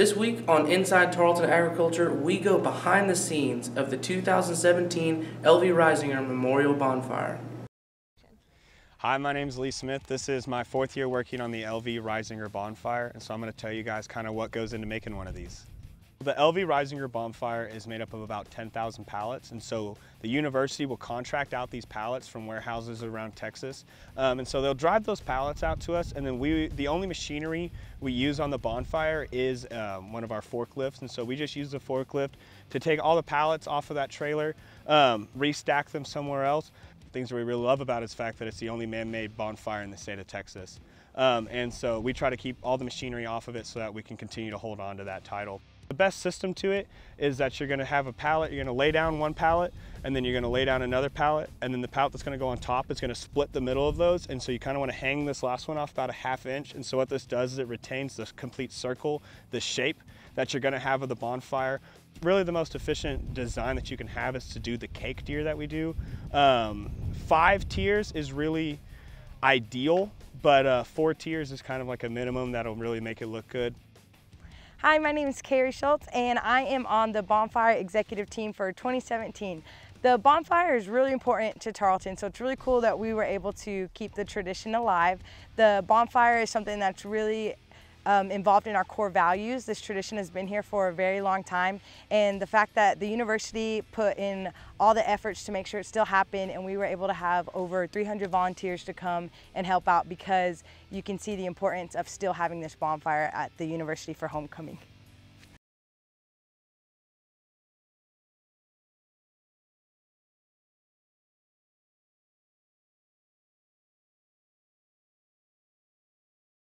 This week on Inside Tarleton Agriculture, we go behind the scenes of the 2017 LV Risinger Memorial Bonfire. Hi, my name is Lee Smith. This is my fourth year working on the LV Risinger Bonfire, and so I'm going to tell you guys kind of what goes into making one of these. The LV Risinger bonfire is made up of about 10,000 pallets, and so the university will contract out these pallets from warehouses around Texas. Um, and so they'll drive those pallets out to us, and then we, the only machinery we use on the bonfire is um, one of our forklifts. And so we just use the forklift to take all the pallets off of that trailer, um, restack them somewhere else. Things that we really love about it is the fact that it's the only man-made bonfire in the state of Texas. Um, and so we try to keep all the machinery off of it so that we can continue to hold on to that title. The best system to it is that you're gonna have a pallet, you're gonna lay down one pallet, and then you're gonna lay down another pallet, and then the pallet that's gonna go on top is gonna split the middle of those, and so you kinda wanna hang this last one off about a half inch, and so what this does is it retains the complete circle, the shape that you're gonna have of the bonfire. Really the most efficient design that you can have is to do the cake deer that we do. Um, five tiers is really ideal, but uh, four tiers is kind of like a minimum that'll really make it look good. Hi, my name is Carrie Schultz and I am on the Bonfire Executive Team for 2017. The bonfire is really important to Tarleton, so it's really cool that we were able to keep the tradition alive. The bonfire is something that's really um, involved in our core values. This tradition has been here for a very long time and the fact that the university put in all the efforts to make sure it still happened and we were able to have over 300 volunteers to come and help out because you can see the importance of still having this bonfire at the university for homecoming.